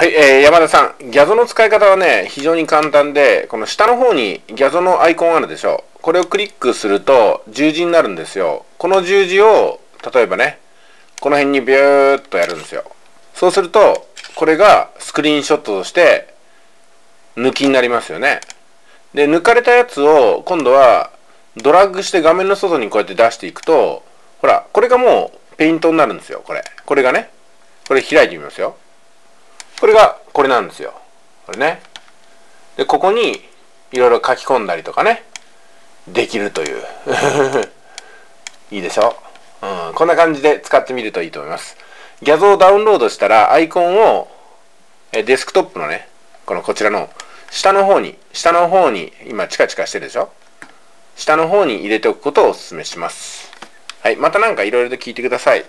はい、えー、山田さん、ギャゾの使い方はね、非常に簡単で、この下の方にギャゾのアイコンあるでしょう。これをクリックすると十字になるんですよ。この十字を、例えばね、この辺にビューっとやるんですよ。そうすると、これがスクリーンショットとして抜きになりますよね。で、抜かれたやつを今度はドラッグして画面の外にこうやって出していくと、ほら、これがもうペイントになるんですよ、これ。これがね。これ開いてみますよ。これがこれなんですよ。これね。でここにいろいろ書き込んだりとかね。できるという。いいでしょ、うん、こんな感じで使ってみるといいと思います。ギャゾをダウンロードしたらアイコンをデスクトップのねこのこちらの下の方に下の方に今チカチカしてるでしょ？下の方に入れておくことをお勧めします。はい。また何かいろいろと聞いてください。